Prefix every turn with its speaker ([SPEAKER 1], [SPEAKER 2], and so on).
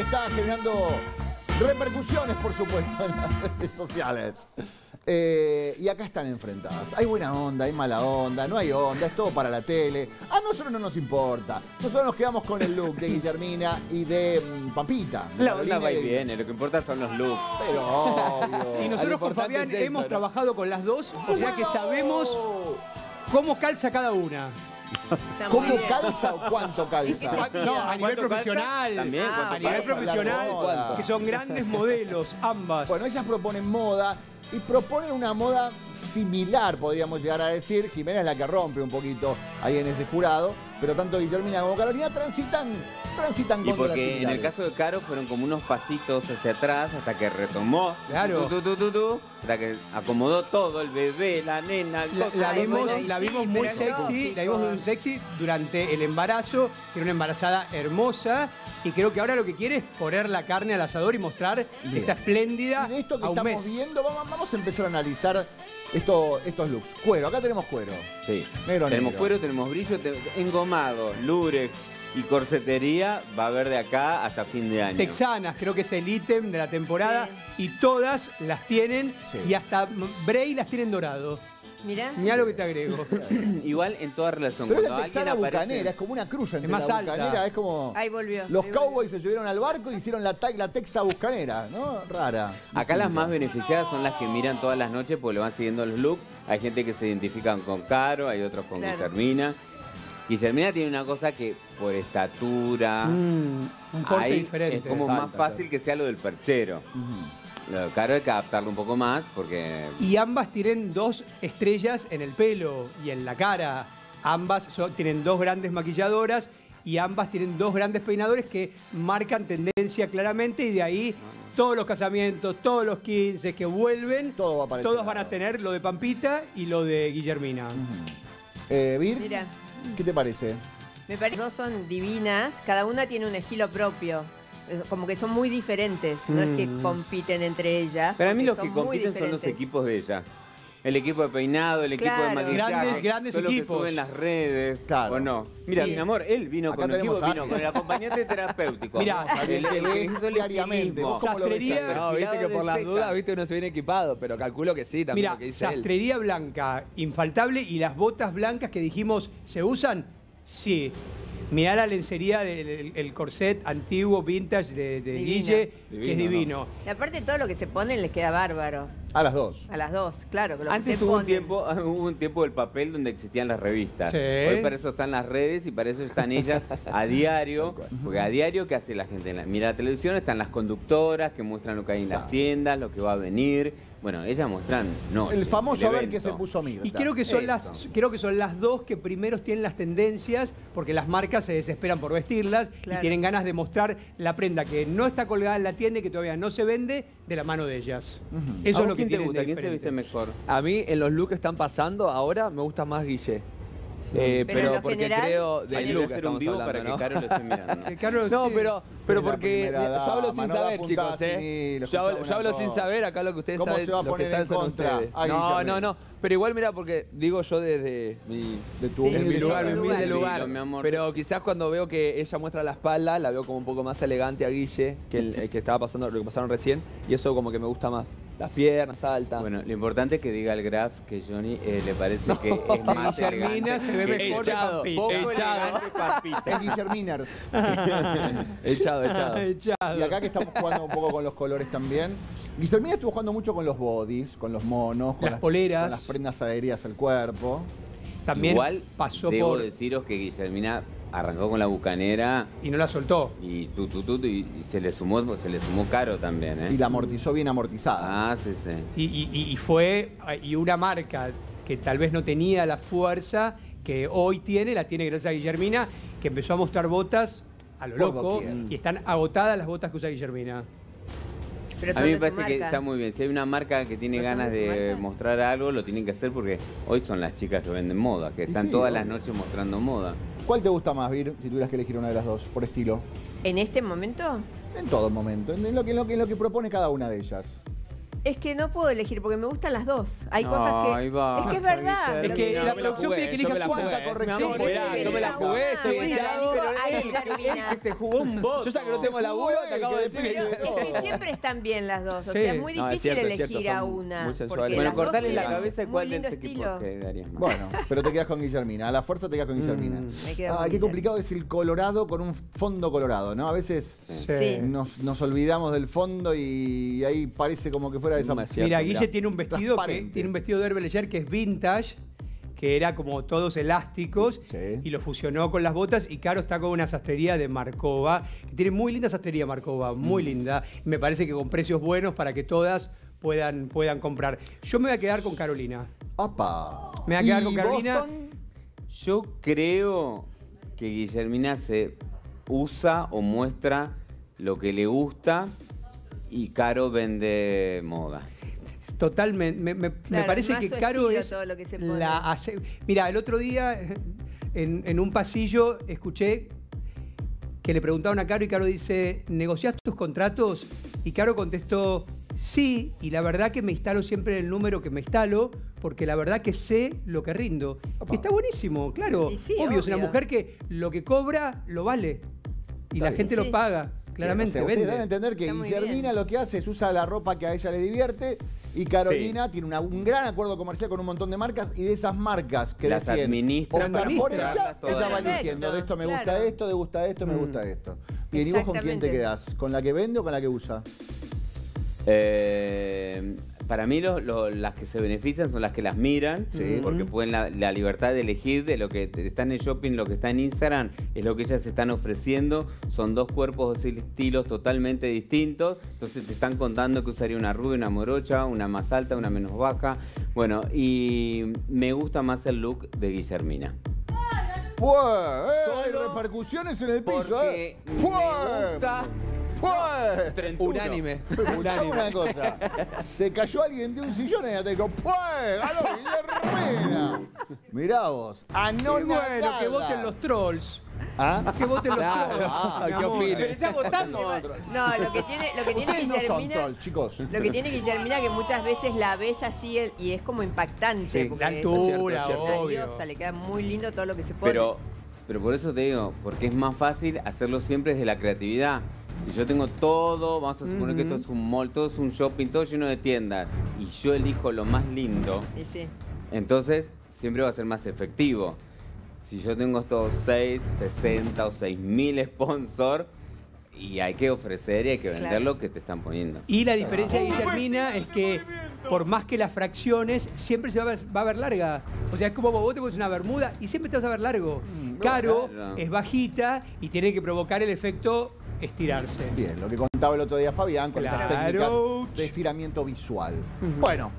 [SPEAKER 1] está generando repercusiones, por supuesto, en las redes sociales. Eh, y acá están enfrentadas. Hay buena onda, hay mala onda, no hay onda, es todo para la tele. A nosotros no nos importa. Nosotros nos quedamos con el look de Guillermina y de mm, Pampita. de
[SPEAKER 2] La onda va y viene, lo que importa son los looks.
[SPEAKER 1] Pero obvio.
[SPEAKER 3] Y nosotros con Fabián
[SPEAKER 4] es eso,
[SPEAKER 3] hemos
[SPEAKER 4] ¿no?
[SPEAKER 3] trabajado con las dos, o sea que sabemos cómo calza cada una.
[SPEAKER 1] ¿Cómo calza o cuánto
[SPEAKER 5] ¿En
[SPEAKER 1] calza?
[SPEAKER 3] No, a nivel
[SPEAKER 2] ¿Cuánto
[SPEAKER 3] profesional.
[SPEAKER 2] También,
[SPEAKER 3] Ah,
[SPEAKER 2] ¿cuánto
[SPEAKER 3] a nivel
[SPEAKER 1] calza?
[SPEAKER 3] profesional,
[SPEAKER 1] moda.
[SPEAKER 3] que son grandes modelos, ambas.
[SPEAKER 1] Bueno, ellas proponen moda y proponen una moda similar, podríamos llegar a decir. Jimena es la que rompe un poquito ahí en ese jurado, pero tanto Guillermina como Carolina transitan, transitan
[SPEAKER 2] Y porque en el caso de Caro fueron como unos pasitos hacia atrás hasta que retomó.
[SPEAKER 3] Claro.
[SPEAKER 2] Tu, tu, tu, tu, tu, hasta que acomodó todo, el bebé, la nena, el
[SPEAKER 3] La, la vimos,
[SPEAKER 5] bueno,
[SPEAKER 3] la
[SPEAKER 5] sí,
[SPEAKER 3] vimos muy
[SPEAKER 5] no,
[SPEAKER 3] sexy, la vimos muy sexy durante el embarazo, que era una embarazada hermosa, y creo que ahora lo que quiere es poner la carne al asador y mostrar
[SPEAKER 1] Bien.
[SPEAKER 3] está espléndida
[SPEAKER 1] Y de esto que
[SPEAKER 3] a un
[SPEAKER 1] estamos
[SPEAKER 3] mes.
[SPEAKER 1] viendo, vamos, vamos a empezar a analizar esto- estos looks. Cuero, acá tenemos cuero.
[SPEAKER 2] Sí.
[SPEAKER 1] Negro,
[SPEAKER 2] tenemos
[SPEAKER 1] negro.
[SPEAKER 2] cuero, tenemos brillo, te- engomado, lurex y corsetería va a haber de acá hasta fin de año.
[SPEAKER 3] Texanas, creo que es el ítem de la temporada, y todas las tienen,
[SPEAKER 1] Sí.
[SPEAKER 3] y hasta Bray las tienen dorado.
[SPEAKER 5] Mirá.
[SPEAKER 3] Mirá lo que te agrego.
[SPEAKER 2] Igual en toda relación,
[SPEAKER 1] Pero
[SPEAKER 2] cuando
[SPEAKER 1] la
[SPEAKER 2] alguien
[SPEAKER 1] texana
[SPEAKER 2] aparece...
[SPEAKER 1] bucanera, es como una cruz entre
[SPEAKER 3] más
[SPEAKER 1] la
[SPEAKER 3] alta.
[SPEAKER 1] bucanera, es como...
[SPEAKER 5] Ahí volvió.
[SPEAKER 1] Los
[SPEAKER 5] ahí
[SPEAKER 1] cowboys se subieron al barco y hicieron la, la texa buscanera, ¿no? Rara.
[SPEAKER 2] Acá las más beneficiadas son las que miran todas las noches porque le van siguiendo los looks. Hay gente que se identifican con Caro, hay otros con
[SPEAKER 5] Claro.
[SPEAKER 2] Guillermina. Guillermina tiene una cosa que por estatura,
[SPEAKER 3] Mm, un corte
[SPEAKER 2] ahí
[SPEAKER 3] diferente.
[SPEAKER 2] es como
[SPEAKER 4] Salta,
[SPEAKER 2] más fácil que sea lo del perchero. Lo de Caro hay que adaptarlo un poco más porque
[SPEAKER 3] Y ambas tienen dos estrellas en el pelo y en la cara. Ambas son- tienen dos grandes maquilladoras y ambas tienen dos grandes peinadores que marcan tendencia claramente y de ahí todos los casamientos, todos los 15 que vuelven,
[SPEAKER 1] Todo va
[SPEAKER 3] todos van a tener lo de Pampita y lo de Guillermina.
[SPEAKER 1] Eh, Vir,
[SPEAKER 5] Mira.
[SPEAKER 1] ¿Qué te parece?
[SPEAKER 5] Me parece que dos son divinas, cada una tiene un estilo propio. Eh, Como que son muy diferentes, no es que
[SPEAKER 3] Mm.
[SPEAKER 5] compiten entre ellas.
[SPEAKER 2] Para mí los que compiten son los equipos de ella. El equipo de peinado, el equipo de maquillaje.
[SPEAKER 3] Grandes- grandes equipos.
[SPEAKER 2] que suben las redes.
[SPEAKER 1] Claro.
[SPEAKER 2] ¿O no? Mira,
[SPEAKER 5] Sí.
[SPEAKER 2] mi amor, él vino
[SPEAKER 1] Acá
[SPEAKER 2] con el equipo,
[SPEAKER 1] a-
[SPEAKER 2] vino con el acompañante terapéutico.
[SPEAKER 3] Mirá,
[SPEAKER 1] Alguien
[SPEAKER 2] el, el
[SPEAKER 1] diariamente.
[SPEAKER 2] estilismo.
[SPEAKER 1] ¿Vos cómo lo ves
[SPEAKER 3] Sastrería-
[SPEAKER 1] ahí?
[SPEAKER 4] No, viste que por
[SPEAKER 2] de
[SPEAKER 4] las dudas, viste, uno se viene equipado, pero calculo que sí, también
[SPEAKER 3] Mira,
[SPEAKER 4] lo que dice él.
[SPEAKER 3] sastrería blanca, infaltable, y las botas blancas que dijimos, ¿se usan? Sí. Mirá la lencería del el- el corset antiguo, vintage de, de
[SPEAKER 5] Divino.
[SPEAKER 3] Guille, que
[SPEAKER 2] Divino,
[SPEAKER 3] es
[SPEAKER 2] ¿no?
[SPEAKER 3] divino.
[SPEAKER 5] Y aparte todo lo que se ponen les queda bárbaro.
[SPEAKER 1] A las dos.
[SPEAKER 5] A las dos, claro. lo que
[SPEAKER 2] Antes hubo un tiempo, hubo un tiempo del papel donde existían las revistas.
[SPEAKER 3] Sí.
[SPEAKER 2] Hoy para eso están las redes y para eso están ellas a diario. Porque a diario, ¿qué hace la gente? Mira la televisión, están las conductoras que muestran lo que hay en las tiendas, lo que va a venir. Bueno, ellas muestran, no.
[SPEAKER 1] El famoso a ver qué se puso Mirta.
[SPEAKER 3] Y creo que son
[SPEAKER 2] Eso.
[SPEAKER 3] las creo que son las dos que primeros tienen las tendencias porque las marcas se desesperan por vestirlas
[SPEAKER 5] Claro.
[SPEAKER 3] y tienen ganas de mostrar la prenda que no está colgada en la tienda y que todavía no se vende de la mano de ellas.
[SPEAKER 2] ¿A
[SPEAKER 3] Eso es lo que
[SPEAKER 2] quién te gusta?
[SPEAKER 3] de
[SPEAKER 2] ¿Quién se viste mejor?
[SPEAKER 4] A mí, en los looks que están pasando, ahora me gusta más Guille. Eh,
[SPEAKER 5] Pero
[SPEAKER 4] porque
[SPEAKER 5] general,
[SPEAKER 4] creo
[SPEAKER 2] que
[SPEAKER 4] look
[SPEAKER 2] hacer un
[SPEAKER 4] estamos
[SPEAKER 2] vivo
[SPEAKER 4] hablando,
[SPEAKER 2] para que
[SPEAKER 4] ¿no?
[SPEAKER 2] Caro lo esté mirando.
[SPEAKER 4] No,
[SPEAKER 3] sí.
[SPEAKER 4] pero, pero porque yo hablo sin saber, chicos, ¿eh? Yo hablo, yo sin saber, acá lo que ustedes
[SPEAKER 1] ¿Cómo
[SPEAKER 4] saben,
[SPEAKER 1] se va a
[SPEAKER 4] lo que
[SPEAKER 1] poner en
[SPEAKER 4] saben son
[SPEAKER 1] contra?
[SPEAKER 4] ustedes.
[SPEAKER 1] Ay,
[SPEAKER 4] no, no, no, pero igual mira, porque digo yo desde mi,
[SPEAKER 1] De tu
[SPEAKER 5] Sí.
[SPEAKER 4] en mi lugar, mi humilde
[SPEAKER 2] Sí,
[SPEAKER 4] lugar.
[SPEAKER 2] mi amor.
[SPEAKER 4] Pero quizás cuando veo que ella muestra la espalda, la veo como un poco más elegante a Guille, que el, el que estaba pasando, lo que pasaron recién, y eso como que me gusta más. Las piernas altas.
[SPEAKER 2] Bueno, lo importante es que diga el Graf que Johnny eh, le parece que es más
[SPEAKER 3] Guillermina se ve mejor que
[SPEAKER 4] echado,
[SPEAKER 3] Pampita.
[SPEAKER 4] Echado.
[SPEAKER 1] Es Guillerminers.
[SPEAKER 4] echado, echado.
[SPEAKER 3] Echado.
[SPEAKER 1] Y acá que estamos jugando un poco con los colores también. Guillermina estuvo jugando mucho con los bodies, con los monos, con
[SPEAKER 3] Las poleras.
[SPEAKER 1] con las prendas adheridas al cuerpo.
[SPEAKER 3] También
[SPEAKER 2] Igual
[SPEAKER 3] pasó
[SPEAKER 2] debo
[SPEAKER 3] por
[SPEAKER 2] deciros que Guillermina arrancó con la bucanera
[SPEAKER 3] y no la soltó.
[SPEAKER 2] y tu, tu, tu, tu, y y se le sumó se le sumó caro también, ¿eh?
[SPEAKER 1] Y la amortizó bien amortizada.
[SPEAKER 2] Ah, sí, sí.
[SPEAKER 3] Y, y- y- y fue y una marca que tal vez no tenía la fuerza que hoy tiene, la tiene gracias a Guillermina, que empezó a mostrar botas a lo
[SPEAKER 1] Por
[SPEAKER 3] loco
[SPEAKER 1] doquier.
[SPEAKER 3] y están agotadas las botas que usa Guillermina.
[SPEAKER 5] Pero
[SPEAKER 2] A mí me parece que está muy bien. Si hay una marca que tiene
[SPEAKER 5] ¿No son
[SPEAKER 2] ganas
[SPEAKER 5] de
[SPEAKER 2] mostrar algo, lo tienen que hacer porque hoy son las chicas que venden moda, que están
[SPEAKER 1] sí,
[SPEAKER 2] todas las noches mostrando moda.
[SPEAKER 1] ¿Cuál te gusta más, Vir, si tuvieras que elegir una de las dos, por estilo?
[SPEAKER 5] ¿En este momento?
[SPEAKER 1] En todo momento, en lo que, en lo que, en lo que propone cada una de ellas.
[SPEAKER 5] Es que no puedo elegir porque me gustan las dos. Hay cosas que.
[SPEAKER 2] Va.
[SPEAKER 5] Es que es verdad.
[SPEAKER 3] Es que la producción pide que elijas
[SPEAKER 4] jugué,
[SPEAKER 1] corrección.
[SPEAKER 4] yo me la jugué, estoy
[SPEAKER 5] Bueno,
[SPEAKER 4] echado.
[SPEAKER 5] ahí termina.
[SPEAKER 2] que se jugó un voto.
[SPEAKER 4] Yo ya que no tengo laburo, te acabo de decir
[SPEAKER 5] es que siempre están bien las dos. O sea, es muy
[SPEAKER 4] No, es
[SPEAKER 5] difícil
[SPEAKER 4] cierto, es cierto,
[SPEAKER 5] elegir a una.
[SPEAKER 4] muy
[SPEAKER 2] Bueno, cortale la cabeza y cuál de este equipo más.
[SPEAKER 1] Bueno, pero te quedas con Guillermina. A la fuerza te quedas con Guillermina. Ah,
[SPEAKER 5] con
[SPEAKER 1] qué
[SPEAKER 5] Guillermina.
[SPEAKER 1] complicado es el colorado con un fondo colorado, ¿no? A veces nos, nos olvidamos del fondo y ahí parece como que fuera de esa...
[SPEAKER 4] No, es cierto,
[SPEAKER 3] Mira,
[SPEAKER 4] mirá.
[SPEAKER 3] Guille tiene un vestido que tiene un vestido de Hervé Leger que es vintage, que era como todos elásticos
[SPEAKER 1] Sí.
[SPEAKER 3] y lo fusionó con las botas y Caro está con una sastrería de Marcova, que tiene muy linda sastrería Marcova, muy linda. Y me parece que con precios buenos para que todas puedan, puedan comprar. Yo me voy a quedar con Carolina.
[SPEAKER 1] ¡Apa!
[SPEAKER 3] Me voy a quedar
[SPEAKER 1] ¿Y
[SPEAKER 3] con Carolina.
[SPEAKER 1] Boston?
[SPEAKER 2] Yo creo que Guillermina se usa o muestra lo que le gusta y Caro vende moda.
[SPEAKER 3] Totalmente. Me, me- me
[SPEAKER 5] Claro,
[SPEAKER 3] parece que Caro es
[SPEAKER 5] todo lo que se pone.
[SPEAKER 3] la hace- Mira, el otro día en, en un pasillo escuché que le preguntaron a Caro y Caro dice, ¿negociás tus contratos? Y Caro contestó, sí, y la verdad que me instalo siempre en el número que me instalo, porque la verdad que sé lo que rindo.
[SPEAKER 1] Opa.
[SPEAKER 3] Está buenísimo, claro.
[SPEAKER 5] Sí,
[SPEAKER 3] obvio, es una mujer que lo que cobra lo vale. Y
[SPEAKER 1] Está
[SPEAKER 3] la
[SPEAKER 1] bien.
[SPEAKER 3] gente
[SPEAKER 5] Sí.
[SPEAKER 3] lo paga, claramente,
[SPEAKER 1] o sea, ustedes
[SPEAKER 3] vende.
[SPEAKER 1] dan a entender que Guillermina lo que hace es usa la ropa que a ella le divierte y Carolina tiene una- un gran acuerdo comercial con un montón de marcas y de esas marcas que
[SPEAKER 2] Las
[SPEAKER 1] deciden
[SPEAKER 2] administra
[SPEAKER 1] optar
[SPEAKER 3] para
[SPEAKER 1] por
[SPEAKER 3] administrar
[SPEAKER 1] ella, va
[SPEAKER 5] Perfecto,
[SPEAKER 1] eligiendo de esto me gusta
[SPEAKER 5] claro.
[SPEAKER 1] esto, de gusta esto, me
[SPEAKER 3] Mm.
[SPEAKER 1] gusta esto. Bien, ¿y vos con quién te quedás? ¿Con la que vende o con la que usa?
[SPEAKER 2] Eh, para mí lo- lo- las que se benefician son las que las miran,
[SPEAKER 1] Sí.
[SPEAKER 2] porque pueden la, la libertad de elegir de lo que está en el shopping, lo que está en Instagram, es lo que ellas están ofreciendo. Son dos cuerpos o estilos totalmente distintos. Entonces te están contando que usaría una rubia, una morocha, una más alta, una menos baja. Bueno, y me gusta más el look de Guillermina.
[SPEAKER 1] ¡Pues! eh, hay repercusiones en el piso,
[SPEAKER 2] porque
[SPEAKER 1] ¿eh?
[SPEAKER 2] me
[SPEAKER 1] ¡Pues!
[SPEAKER 2] gusta
[SPEAKER 1] ¡Pues!
[SPEAKER 4] Unánime. Unánime.
[SPEAKER 1] una cosa. Se cayó alguien de un sillón y ya te dijo, ¡pues! ¡Ganó Guillermina! Mirá vos. Anonadada.
[SPEAKER 3] bueno, que voten los trolls.
[SPEAKER 1] ¿Ah?
[SPEAKER 3] Que voten los
[SPEAKER 4] Claro.
[SPEAKER 3] trolls.
[SPEAKER 1] Ah,
[SPEAKER 3] mi
[SPEAKER 4] ¿qué
[SPEAKER 3] amor.
[SPEAKER 2] Pero ya votamos.
[SPEAKER 5] No, lo que tiene, lo que tiene
[SPEAKER 1] Ustedes no son
[SPEAKER 5] Guillermina.
[SPEAKER 1] trolls, chicos.
[SPEAKER 5] Lo que tiene Guillermina que muchas veces la ves así el- y es como impactante.
[SPEAKER 3] Sí,
[SPEAKER 5] porque
[SPEAKER 3] la
[SPEAKER 5] es
[SPEAKER 3] altura,
[SPEAKER 5] una
[SPEAKER 3] obvio.
[SPEAKER 5] diosa, le queda muy lindo todo lo que se pone.
[SPEAKER 2] Pero, pero por eso te digo, porque es más fácil hacerlo siempre desde la creatividad. Si yo tengo todo, vamos a suponer que esto es un mall, todo es un shopping, todo lleno de tiendas, y yo elijo lo más lindo,
[SPEAKER 5] Y sí.
[SPEAKER 2] entonces siempre va a ser más efectivo. Si yo tengo estos 6, 60 o 6 mil sponsors, y hay que ofrecer y hay que vender
[SPEAKER 5] Claro.
[SPEAKER 2] lo que te están poniendo.
[SPEAKER 3] Y la diferencia de Guillermina es que por más que las fracciones, siempre se va a ver, va a ver larga. O sea, es como vos te pones una bermuda y siempre te vas a ver largo. Caro
[SPEAKER 2] claro.
[SPEAKER 3] es bajita y tiene que provocar el efecto estirarse.
[SPEAKER 1] Bien, lo que contaba el otro día Fabián con esas
[SPEAKER 3] Claro.
[SPEAKER 1] técnicas de estiramiento visual. Bueno,